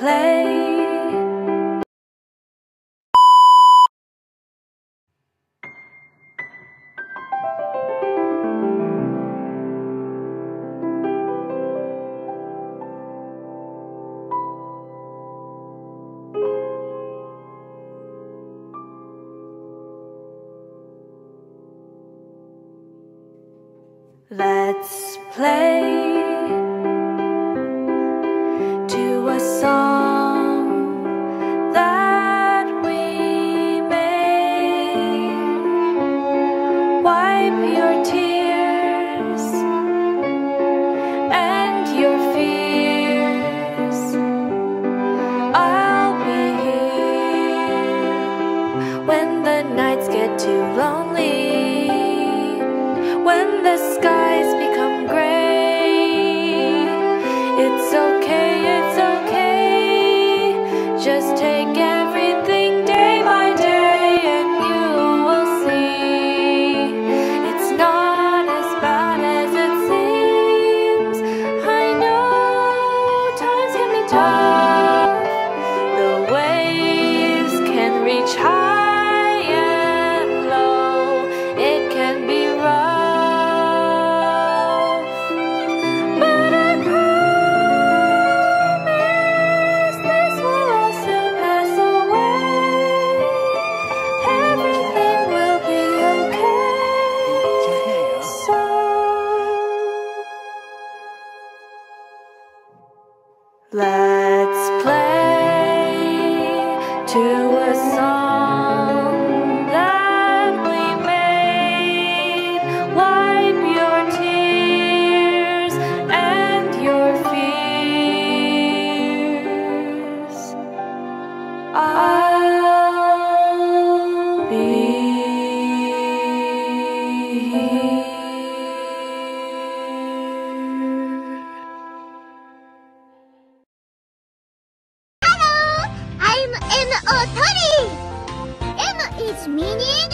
play. Let's play to a song. The nights get too lonely. When the skies become gray, it's okay, it's okay. Just take everything day by day, and you will see it's not as bad as it seems. I know times can be tough, Let's M O Tori! M is meaning